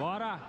Bora!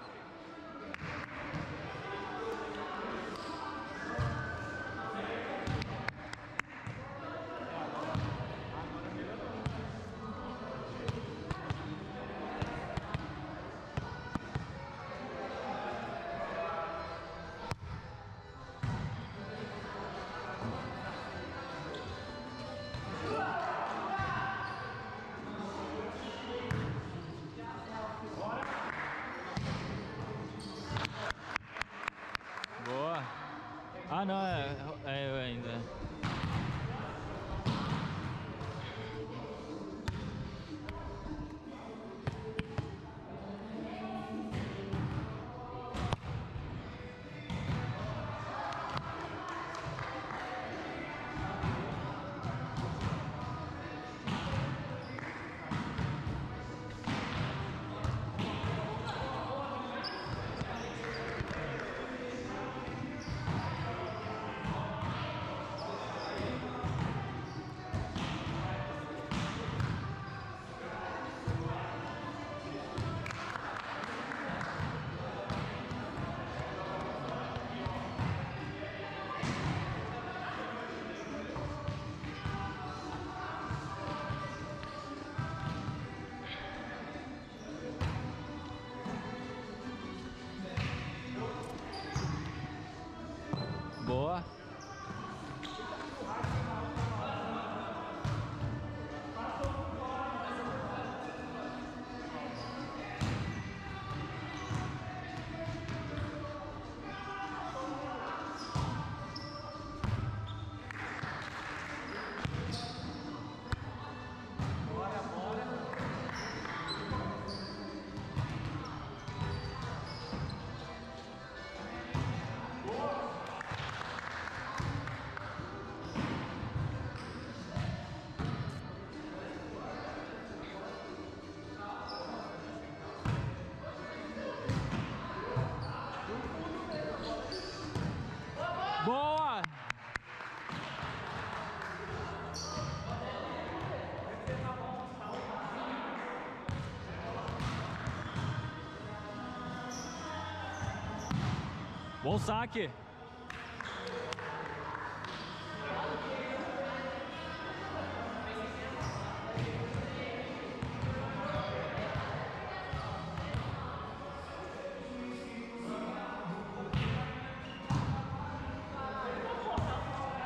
Bom saque!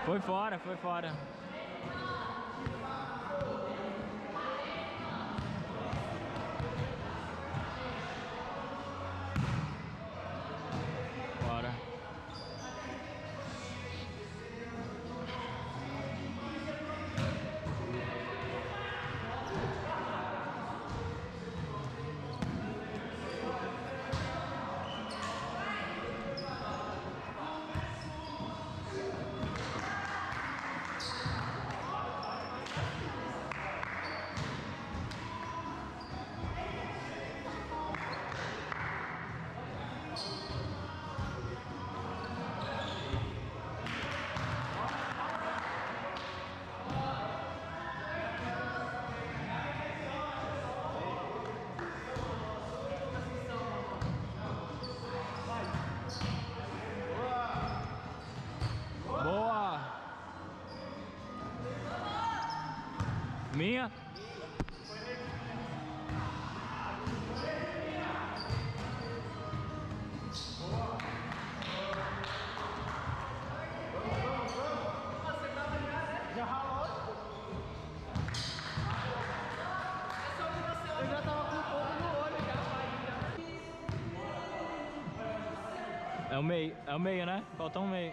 Foi fora, foi fora. Minha? É o meio, é o meio, né? Falta um meio.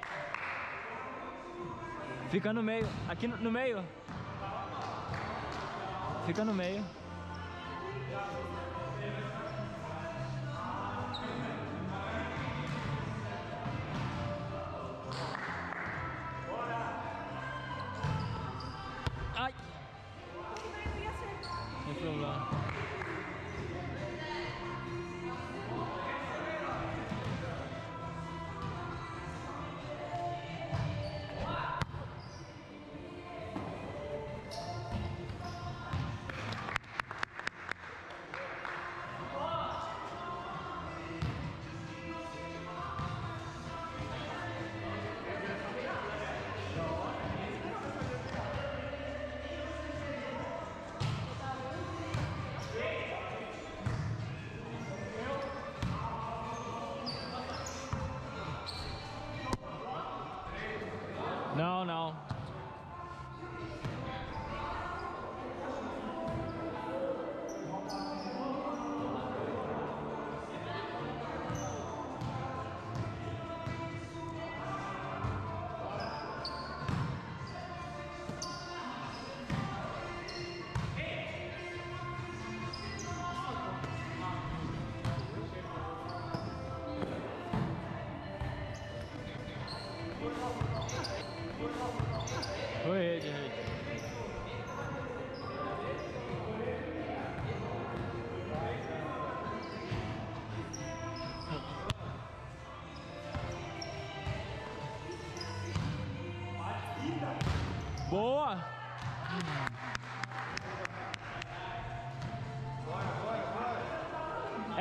Fica no meio, aqui no, no meio. Fica no meio.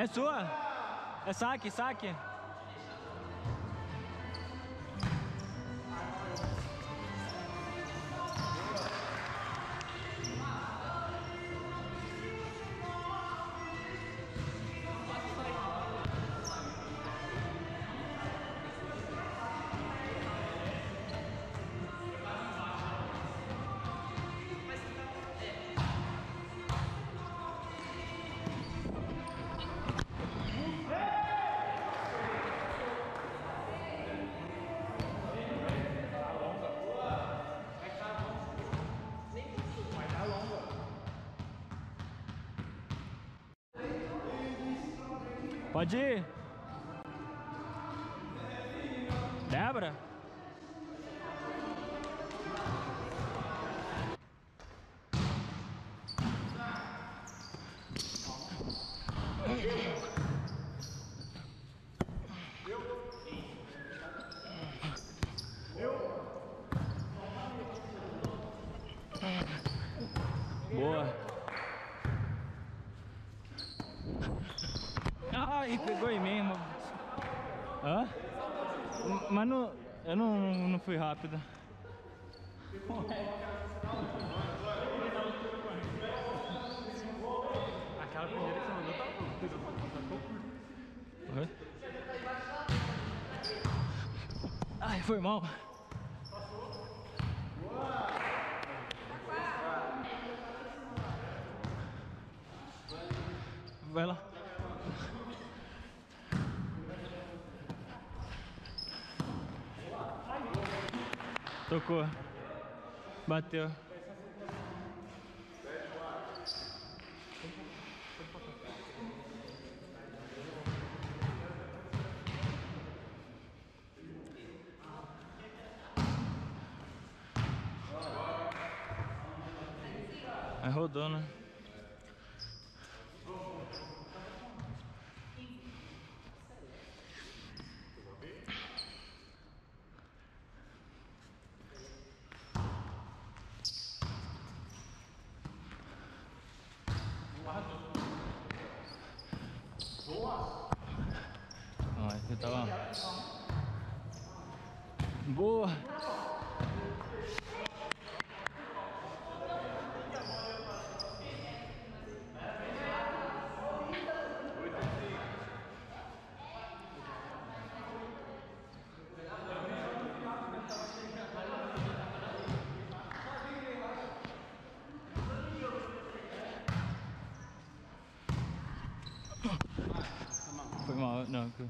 É sua? É saque, saque. Pode ir. Débora? Boa. Ai, pegou em mim, mano. Hã? Mas não, eu não, não fui rápido. Aquela primeira que você mandou tá curta. Oi? Ai, foi mal. Vai lá. Tocou. Bateu. Aí rodou, né? Ó, você tá lá. Boa! Foi mal, não. que-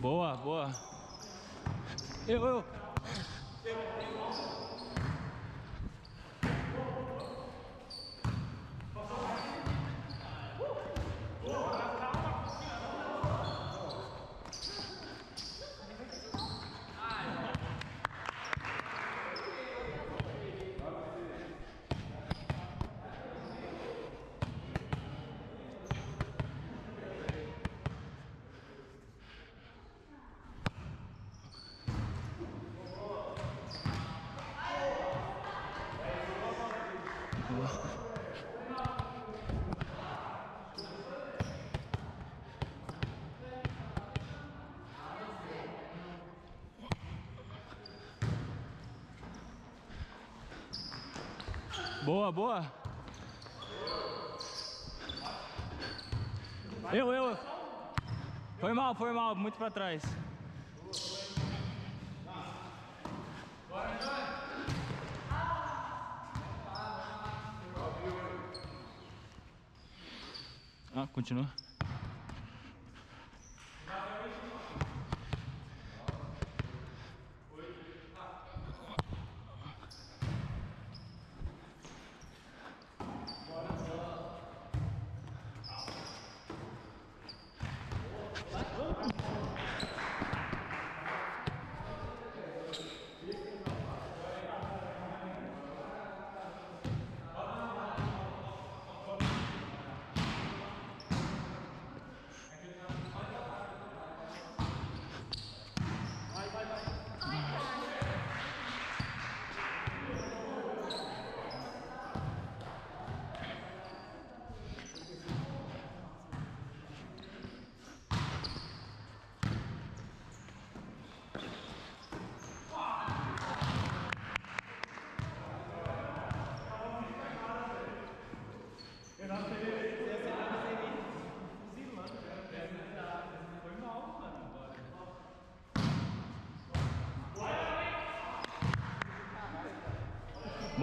Boa, boa. Eu, eu. Boa, boa. Eu, eu. Foi mal, foi mal, muito pra trás. Ah, continua.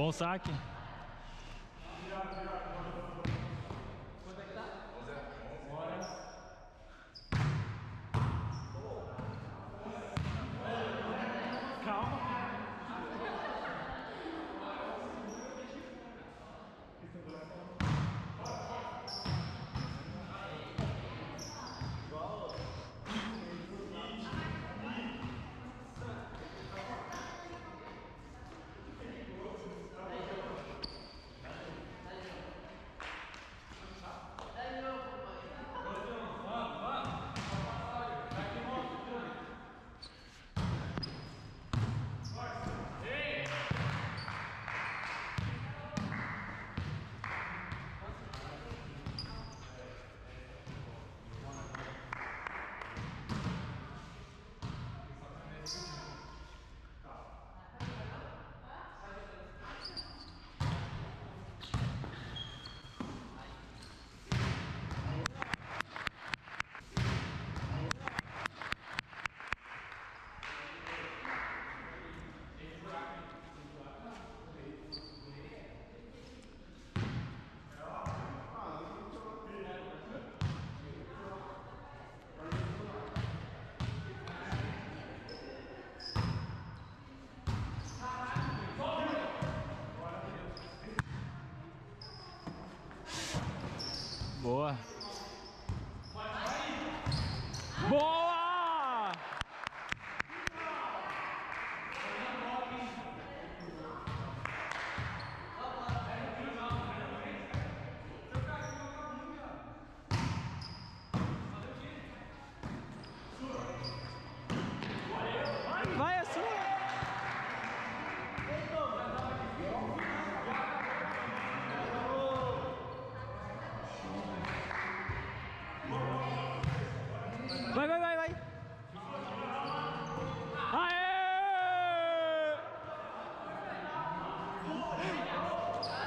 Bom saque.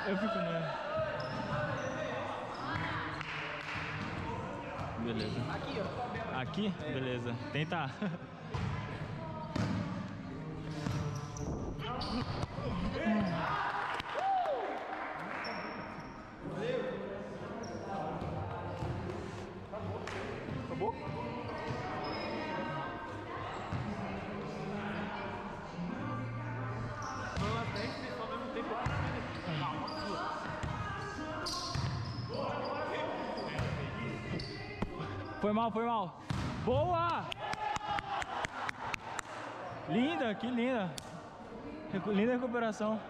Eu fico mesmo. Beleza. Aqui, ó. Aqui? Beleza. Tentar. Foi mal, foi mal. Boa! Linda, que linda. Linda recuperação.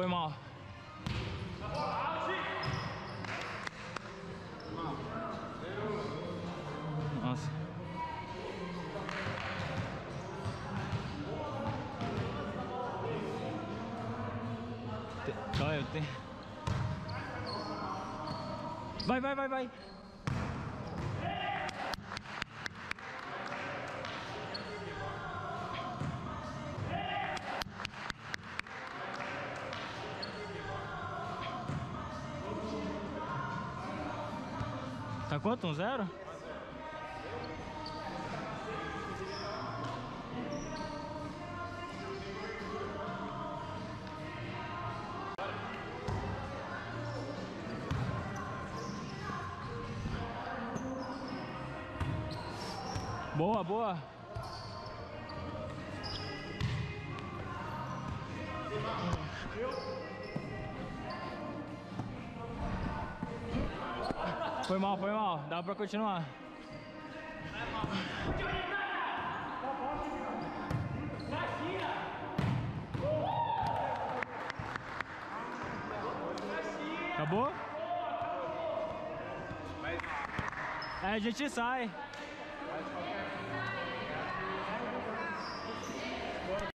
聞こえま。バイバイバイバイ。Quanto? Um zero? Boa, boa. Foi mal, foi mal. Dá pra continuar. Acabou? É, a gente sai.